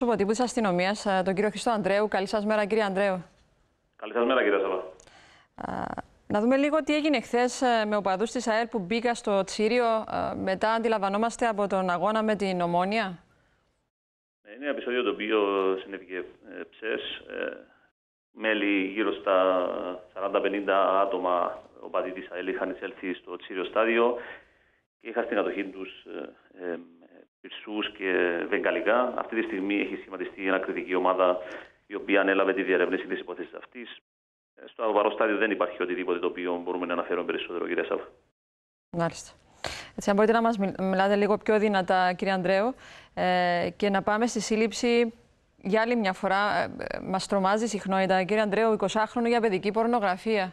Σωποτύπου τη αστυνομία, τον κύριο Χριστό Ανδρέου. Καλή σας μέρα, κύριε Ανδρέου. Καλή σας μέρα, κύριε Σαββά. Να δούμε λίγο τι έγινε χθες με οπαδούς της ΑΕΡ που μπήκα στο Τσίριο. Μετά αντιλαμβανόμαστε από τον αγώνα με την Ομόνια. Ε, είναι ένα επεισόδιο το οποίο συνέβηκε ψες. Μέλη γύρω στα 40-50 άτομα οπαδοί της ΑΕΛ είχαν εισέλθει στο Τσίριο στάδιο και είχαν στην κατοχή τους ε, ε, πυρσού και βεγγαλικά. Αυτή τη στιγμή έχει σχηματιστεί ένα κριτική ομάδα η οποία ανέλαβε τη διερεύνηση της υπόθεσης αυτής. Ε, στο αγορό στάδιο δεν υπάρχει οτιδήποτε το οποίο μπορούμε να αναφέρουμε περισσότερο, κύριε Σάβα. Μάλιστα. Έτσι, αν μπορείτε να μας μιλάτε λίγο πιο δυνατά, κύριε Ανδρέου, ε, και να πάμε στη σύλληψη για άλλη μια φορά. Ε, μας τρομάζει συχνότητα, κύριε Ανδρέου, 20χρονο για παιδική πορνογραφία.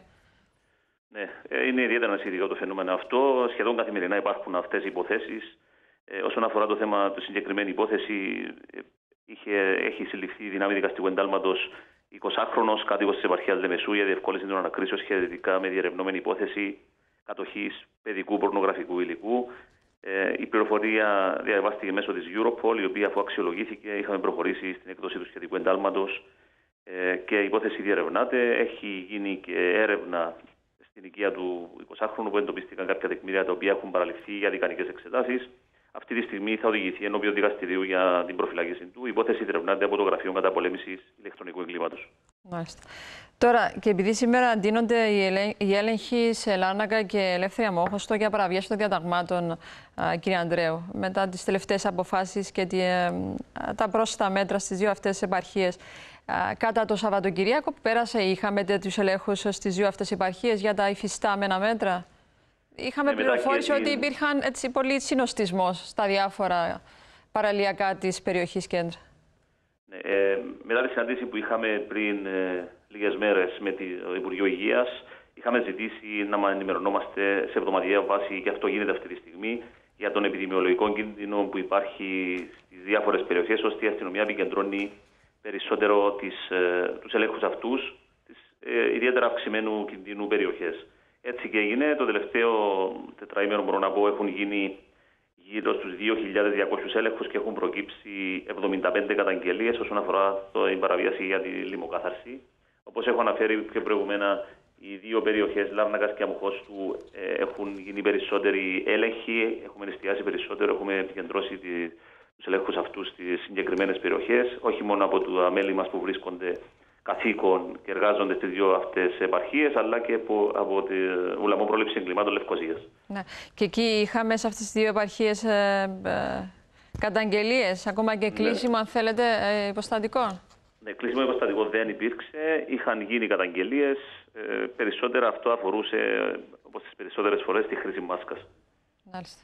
Ναι, ε, είναι ιδιαίτερα ανησυχητικό το φαινόμενο αυτό. Σχεδόν καθημερινά υπάρχουν αυτές οι υποθέσεις. Ε, όσον αφορά το θέμα του συγκεκριμένη υπόθεση, ε, είχε, έχει συλληφθεί η δυνάμει δικαστικού εντάλματος 20χρονο κάτοικος της επαρχίας Λεμεσού για διευκόλυνση των ανακρίσεων σχετικά με διερευνόμενη υπόθεση κατοχής παιδικού πορνογραφικού υλικού. Ε, η πληροφορία διαβάστηκε μέσω της Europol, η οποία αφού αξιολογήθηκε, είχαμε προχωρήσει στην έκδοση του σχετικού εντάλματος ε, και η υπόθεση διερευνάται. Έχει γίνει και έρευνα στην οικία του 20χρονου που εντοπίστηκαν κάποια τεκμήρια τα οποία έχουν παραλυφθεί για δικανικές εξετάσεις. Αυτή τη στιγμή θα οδηγηθεί ενώπιον δικαστηρίου για την προφυλάκηση του. Η υπόθεση διερευνάται από το Γραφείο Καταπολέμησης Ηλεκτρονικού Εγκλήματος. Μάλιστα. Τώρα, και επειδή σήμερα αντίνονται οι έλεγχοι σε Λάρνακα και Ελεύθερη Αμόχωστο για παραβίαση των διαταγμάτων, κύριε Ανδρέου, μετά τις τελευταίες αποφάσεις και ε, τα πρόσθετα μέτρα στις δύο αυτές επαρχίες. Κατά το Σαββατοκυριακό που πέρασε, είχαμε τέτοιους ελέγχους στις δύο αυτές επαρχίες για τα υφιστάμενα μέτρα; Είχαμε ε, πληροφόρηση ότι υπήρχαν έτσι, πολύ συνοστισμός στα διάφορα παραλιακά της περιοχής κέντρα. Ναι, ε, μετά τη συναντήση που είχαμε πριν ε, λίγες μέρες με το Υπουργείο Υγείας, είχαμε ζητήσει να μας ενημερωνόμαστε σε εβδομαδιαία βάση, και αυτό γίνεται αυτή τη στιγμή, για τον επιδημιολογικό κίνδυνο που υπάρχει στις διάφορες περιοχές, ώστε η αστυνομία επικεντρώνει περισσότερο τις, ε, τους ελέγχους αυτούς, τις ε, ιδιαίτερα αυξημένου κινδύνου περιοχές. Έτσι και έγινε. Το τελευταίο τετραήμερο μπορώ να πω έχουν γίνει γύρω στους 2.200 έλεγχους και έχουν προκύψει 75 καταγγελίες όσον αφορά την παραβίαση για τη λιμοκάθαρση. Όπως έχω αναφέρει και προηγουμένα, οι δύο περιοχές Λάρνακας και Αμοχώστου ε, έχουν γίνει περισσότεροι έλεγχοι, έχουμε εστιάσει περισσότερο, έχουμε επικεντρώσει τη, τους ελέγχους αυτούς στις συγκεκριμένες περιοχές, όχι μόνο από τα μέλη μα που βρίσκονται καθήκον και εργάζονται στις δύο αυτές επαρχίες, αλλά και από, από τη Ουλαμό Πρόληψη Εγκλημάτων Λευκοσίας. Ναι. Και εκεί είχαμε σε αυτές τις δύο επαρχίες ε, ε, καταγγελίες, ακόμα και ναι. κλείσιμο, ναι. αν θέλετε, ε, υποστατικών. Ναι, κλείσιμο υποστατικό δεν υπήρξε. Είχαν γίνει καταγγελίες. Ε, περισσότερα αυτό αφορούσε, όπως τις περισσότερες φορές, τη χρήση μάσκας. Μάλιστα.